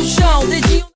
Show chão, you?